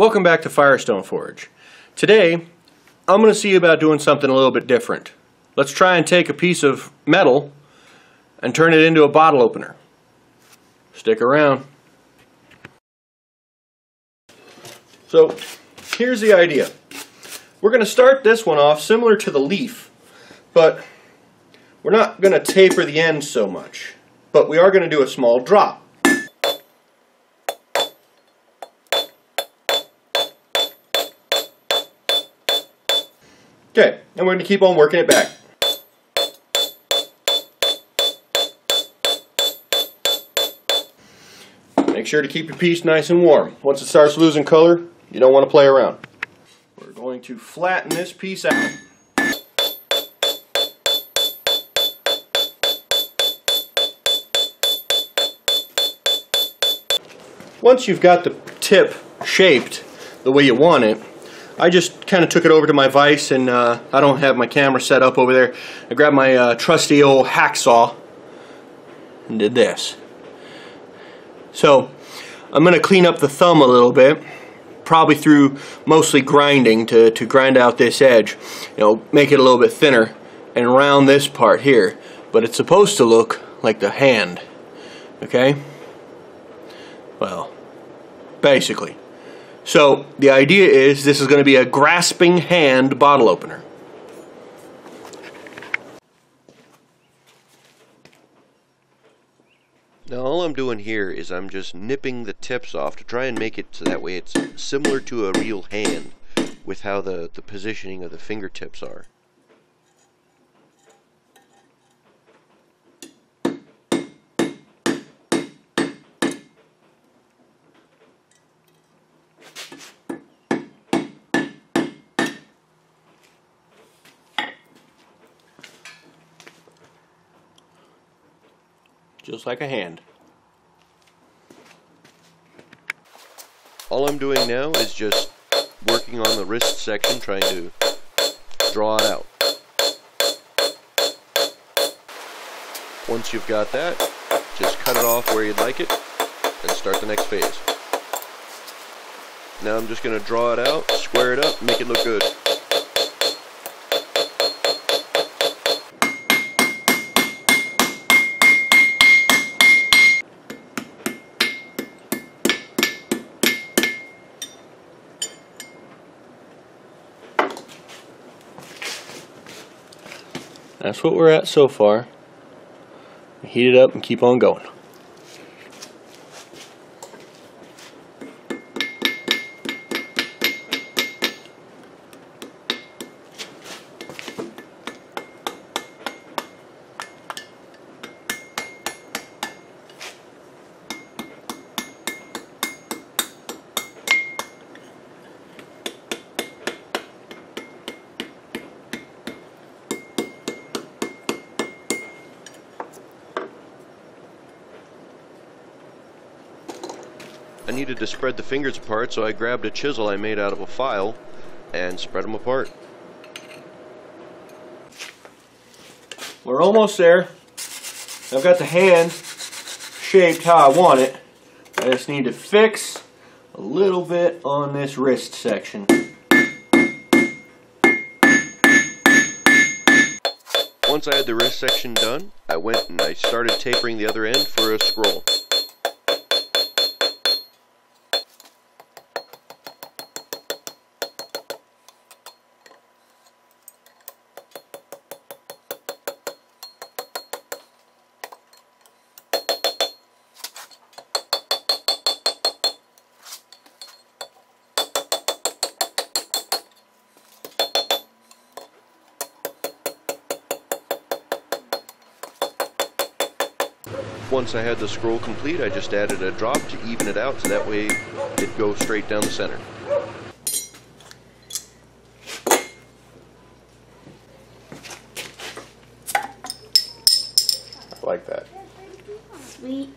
Welcome back to Firestone Forge. Today, I'm going to see about doing something a little bit different. Let's try and take a piece of metal and turn it into a bottle opener. Stick around. So, here's the idea. We're going to start this one off similar to the leaf, but we're not going to taper the end so much. But we are going to do a small drop. Okay, and we're going to keep on working it back. Make sure to keep your piece nice and warm. Once it starts losing color, you don't want to play around. We're going to flatten this piece out. Once you've got the tip shaped the way you want it, I just kind of took it over to my vise and uh, I don't have my camera set up over there. I grabbed my uh, trusty old hacksaw and did this. So I'm going to clean up the thumb a little bit probably through mostly grinding to, to grind out this edge. You know, make it a little bit thinner and round this part here. But it's supposed to look like the hand. Okay? Well, basically. So the idea is this is going to be a grasping hand bottle opener. Now all I'm doing here is I'm just nipping the tips off to try and make it so that way it's similar to a real hand with how the, the positioning of the fingertips are. Just like a hand. All I'm doing now is just working on the wrist section, trying to draw it out. Once you've got that, just cut it off where you'd like it and start the next phase. Now I'm just going to draw it out, square it up, make it look good. That's what we're at so far. Heat it up and keep on going. I needed to spread the fingers apart, so I grabbed a chisel I made out of a file and spread them apart. We're almost there. I've got the hand shaped how I want it. I just need to fix a little bit on this wrist section. Once I had the wrist section done, I went and I started tapering the other end for a scroll. once I had the scroll complete, I just added a drop to even it out, so that way it goes straight down the center. I like that. Sweet.